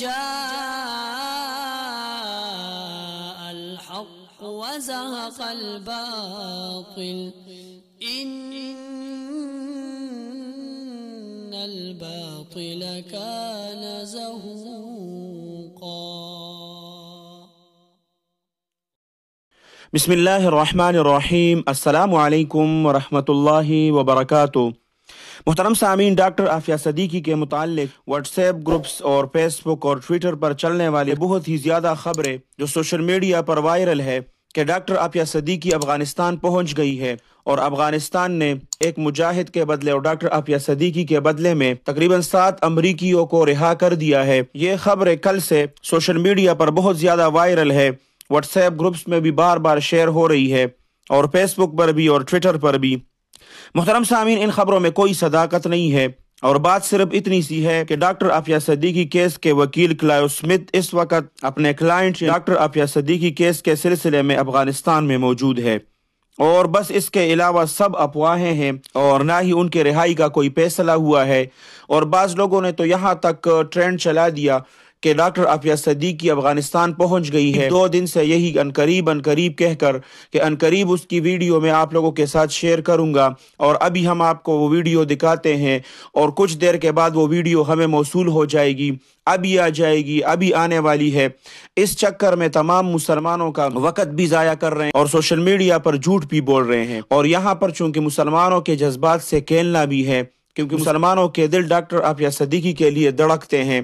جاء الحق وزهق الباطل. إن الباطل كان زهوقا. بسم اللہ الرحمن الرحیم السلام علیکم ورحمۃ اللہ وبرکاتہ محترم سامعین، ڈاکٹر عافیہ صدیقی کے متعلق واٹس ایپ گروپس اور فیس بک اور ٹویٹر پر چلنے والے بہت ہی زیادہ خبریں جو سوشل میڈیا پر وائرل ہے کہ ڈاکٹر عافیہ صدیقی افغانستان پہنچ گئی ہے اور افغانستان نے ایک مجاہد کے بدلے اور ڈاکٹر عافیہ صدیقی کے بدلے میں تقریباً سات امریکیوں کو رہا کر دیا ہے۔ یہ خبریں کل سے سوشل میڈیا پر بہت زیادہ وائرل ہے۔ واٹس ایپ گروپس میں بھی بار بار شیئر ہو رہی ہے اور فیس بک پر بھی اور ٹویٹر پر بھی۔ محترم سامعین، ان خبروں میں کوئی صداقت نہیں ہے اور بات صرف اتنی سی ہے کہ ڈاکٹر عافیہ صدیقی کیس کے وکیل کلائیو سمتھ اس وقت اپنے client doctor Aafia Siddiqui case کے سلسلے میں افغانستان میں موجود ہے۔ اور بس اس کے علاوہ سب افواہیں ہیں اور نہ ہی ان کے رہائی کا کوئی فیصلہ ہوا ہے۔ اور بعض لوگوں نے تو یہاں تک ٹرینڈ چلا دیا۔ کہ ڈاکٹر عافیہ صدیقی افغانستان پہنچ گئی ہے۔ دو دن سے یہی انقریب انقریب کہہ کر کہ انقریب اس کی ویڈیو میں آپ لوگوں کے ساتھ شیئر کروں گا۔ اور ابھی ہم آپ کو وہ ویڈیو دکھاتے ہیں اور کچھ دیر کے بعد وہ ویڈیو ہمیں موصول ہو جائے گی۔ ابھی آ جائے گی، ابھی آنے والی ہے۔ اس چکر میں تمام مسلمانوں کا وقت بھی ضائع کر رہے ہیں اور سوشل میڈیا پر جھوٹ بھی بول رہے ہیں۔ اور یہاں پر چونکہ مسلمانوں کے جذبات سے کھیلنا بھی ہے کیونکہ مسلمانوں کے دل ڈاکٹر عافیہ صدیقی کے لیے دڑکتے ہیں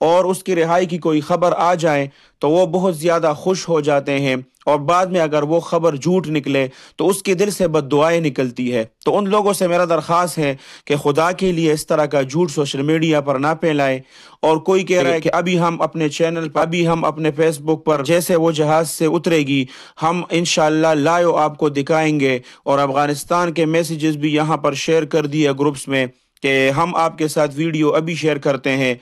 اور اس کی رہائی کی کوئی خبر آ جائے تو وہ بہت زیادہ خوش ہو جاتے ہیں اور بعد میں اگر وہ خبر جھوٹ نکلے تو اس کے دل سے بد دعائیں نکلتی ہے۔ تو ان لوگوں سے میرا درخواست ہے کہ خدا کے لیے اس طرح کا جھوٹ سوشل میڈیا پر نہ پھیلائے اور کوئی کہہ رہا ہے کہ ابھی ہم اپنے چینل پر ابھی ہم اپنے فیس بک پر جیسے وہ جہاز سے اترے گی ہم انشاءاللہ لائیو آپ کو دکھائیں گے اور افغانستان کے میسیجز بھی یہاں پر شیئر کر دیے گروپس میں کہ ہم آپ کے ساتھ ویڈیو ابھی شیئر کرتے ہیں۔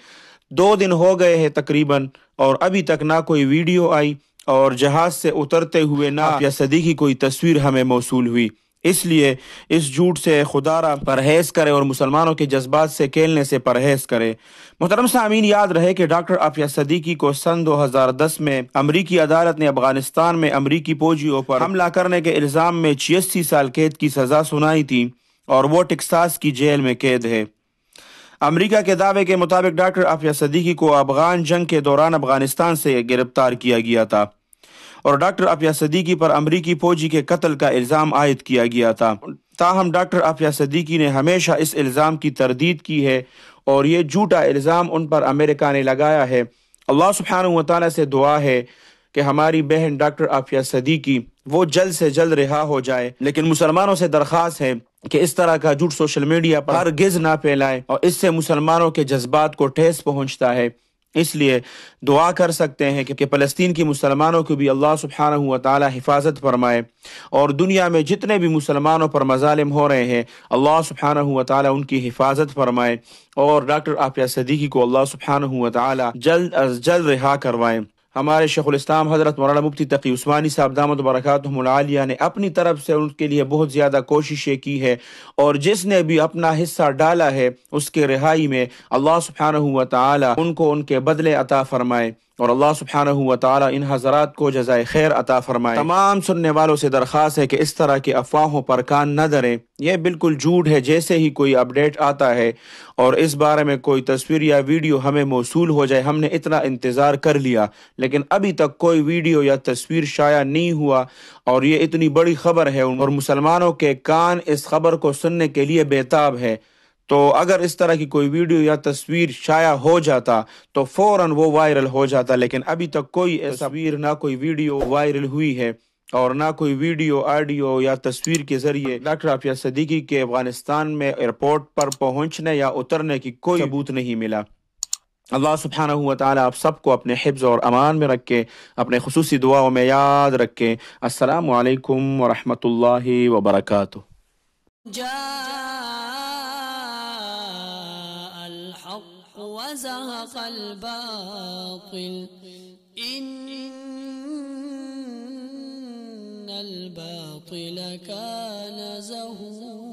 دو دن ہو گئے ہیں تقریباً۔ اور ابھی تک نہ کوئی ویڈیو آئی اور جہاز سے اترتے ہوئے نہ یا صدیقی کوئی تصویر ہمیں موصول ہوئی۔ اس لیے اس جھوٹ سے خدا را پرہیز کرے اور مسلمانوں کے جذبات سے کھیلنے سے پرہیز کرے۔ محترم سامعین یاد رہے کہ ڈاکٹر عافیہ صدیقی کو سن دو ہزار دس میں امریکی عدالت نے افغانستان میں امریکی فوجیوں پر حملہ کرنے کے الزام میں چھیاسی سال قید کی سزا سنائی تھی اور وہ ٹکساس کی جیل میں قید ہے۔ امریکہ کے دعوے کے مطابق ڈاکٹر عافیہ صدیقی کو افغان جنگ کے دوران افغانستان سے گرفتار کیا گیا تھا اور ڈاکٹر عافیہ صدیقی پر امریکی فوجی کے قتل کا الزام عائد کیا گیا تھا۔ تاہم، ڈاکٹر عافیہ صدیقی نے ہمیشہ اس الزام کی تردید کی ہے اور یہ جھوٹا الزام ان پر امریکہ نے لگایا ہے۔ اللہ سبحانہ و تعالیٰ سے دعا ہے کہ ہماری بہن ڈاکٹر عافیہ صدیقی وہ جلد سے جلد رہا ہو جائے۔ لیکن مسلمانوں سے درخواست ہے کہ اس طرح کا جھوٹ سوشل میڈیا پر ہرگز نہ پھیلائے اور اس سے مسلمانوں کے جذبات کو ٹھیس پہنچتا ہے۔ اس لیے دعا کر سکتے ہیں کہ فلسطین کی مسلمانوں کو بھی اللہ سبحانہ و تعالی حفاظت فرمائے۔ اور دنیا میں جتنے بھی مسلمانوں پر مظالم ہو رہے ہیں، اللہ سبحانہ و تعالی ان کی حفاظت فرمائے۔ اور ڈاکٹر عافیہ صدیقی کو اللہ سبحانہ و تعالی جلد از جلد رہا کروائیں ہمارے شیخ الاسلام حضرت مولانا مفتی تقی عثمانی صاحب دامت برکاتہم العالیہ نے اپنی طرف سے ان کے لیے بہت زیادہ کوششیں کی ہے اور جس نے بھی اپنا حصہ ڈالا ہے، اس کے رہائی میں اللہ سبحانہ و تعالی ان کو ان کے بدلے عطا فرمائے۔ اور اللہ سبحانہ و تعالی ان حضرات کو جزائے خیر عطا فرمائے۔ تمام سننے والوں سے درخواست ہے کہ اس طرح کی افواہوں پر کان نہ دریں یہ بالکل جھوٹ ہے، جیسے ہی کوئی اپڈیٹ آتا ہے اور اس بارے میں کوئی تصویر یا ویڈیو ہمیں موصول ہو جائے، ہم نے اتنا انتظار کر لیا، لیکن ابھی تک کوئی ویڈیو یا تصویر شائع نہیں ہوا اور یہ اتنی بڑی خبر ہے۔ اور مسلمانوں کے کان اس خبر کو سننے کے لیے بیتاب ہے۔ تو اگر اس طرح کی کوئی ویڈیو یا تصویر شائع ہو جاتا تو فوراً وہ وائرل ہو جاتا، لیکن ابھی تک کوئی تصویر، نہ کوئی ویڈیو وائرل ہوئی ہے اور نہ کوئی ویڈیو، آڈیو یا تصویر کے ذریعے ڈاکٹر عافیہ صدیقی کے افغانستان میں ایئرپورٹ پر پہنچنے یا اترنے کی کوئی ثبوت نہیں ملا۔ اللہ سبحانہ و تعالی آپ سب کو اپنے حفظ اور امان میں رکھے، اپنے خصوصی دعاؤں میں یاد رکھے۔ السلام علیکم ورحمۃ اللہ وبرکاتہ۔ الحق وزهق الباطل. إن الباطل كان زهوقا